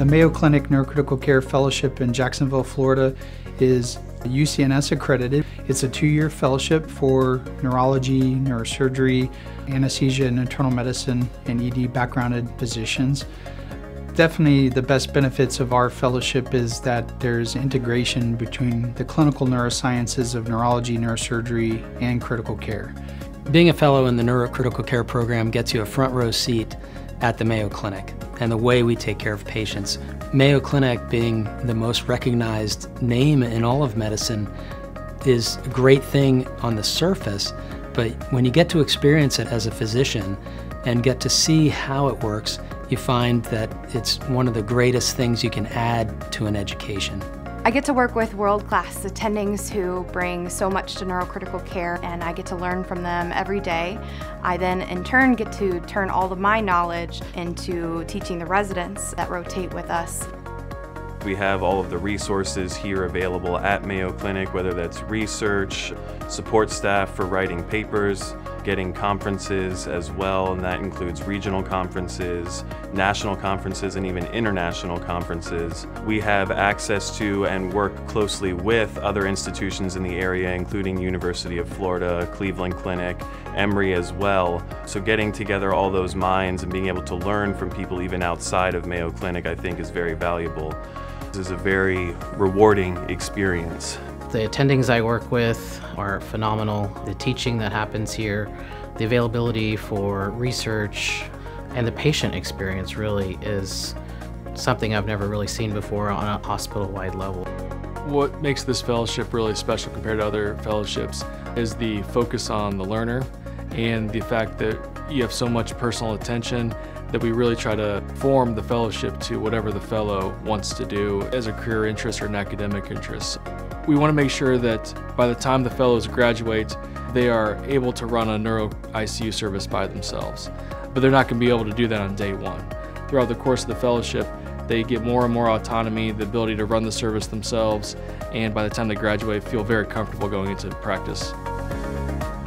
The Mayo Clinic Neurocritical Care Fellowship in Jacksonville, Florida is UCNS accredited. It's a two-year fellowship for neurology, neurosurgery, anesthesia and internal medicine, and ED backgrounded physicians. Definitely the best benefits of our fellowship is that there's integration between the clinical neurosciences of neurology, neurosurgery, and critical care. Being a fellow in the neurocritical care program gets you a front row seat at the Mayo Clinic and the way we take care of patients. Mayo Clinic being the most recognized name in all of medicine is a great thing on the surface, but when you get to experience it as a physician and get to see how it works, you find that it's one of the greatest things you can add to an education. I get to work with world-class attendings who bring so much to neurocritical care and I get to learn from them every day. I then in turn get to turn all of my knowledge into teaching the residents that rotate with us. We have all of the resources here available at Mayo Clinic, whether that's research, support staff for writing papers, getting conferences as well, and that includes regional conferences, national conferences, and even international conferences. We have access to and work closely with other institutions in the area, including University of Florida, Cleveland Clinic, Emory as well. So getting together all those minds and being able to learn from people even outside of Mayo Clinic, I think is very valuable. This is a very rewarding experience. The attendings I work with are phenomenal. The teaching that happens here, the availability for research, and the patient experience really is something I've never really seen before on a hospital-wide level. What makes this fellowship really special compared to other fellowships is the focus on the learner and the fact that you have so much personal attention that we really try to form the fellowship to whatever the fellow wants to do as a career interest or an academic interest. We want to make sure that by the time the fellows graduate, they are able to run a neuro ICU service by themselves. But they're not going to be able to do that on day one. Throughout the course of the fellowship, they get more and more autonomy, the ability to run the service themselves, and by the time they graduate, feel very comfortable going into practice.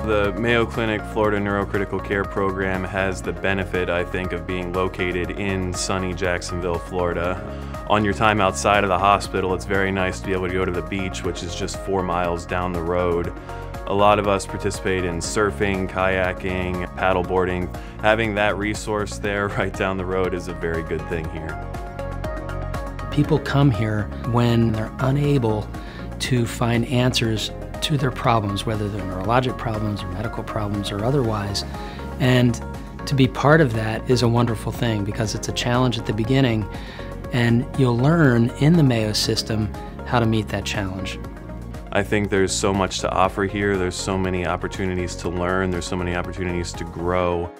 The Mayo Clinic Florida Neurocritical Care Program has the benefit, I think, of being located in sunny Jacksonville, Florida. On your time outside of the hospital, it's very nice to be able to go to the beach, which is just four miles down the road. A lot of us participate in surfing, kayaking, paddleboarding. Having that resource there right down the road is a very good thing here. People come here when they're unable to find answers to their problems, whether they're neurologic problems or medical problems or otherwise. And to be part of that is a wonderful thing because it's a challenge at the beginning and you'll learn in the Mayo system how to meet that challenge. I think there's so much to offer here. There's so many opportunities to learn. There's so many opportunities to grow.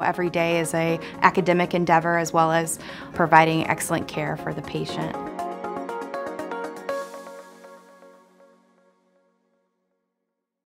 Every day is a academic endeavor as well as providing excellent care for the patient.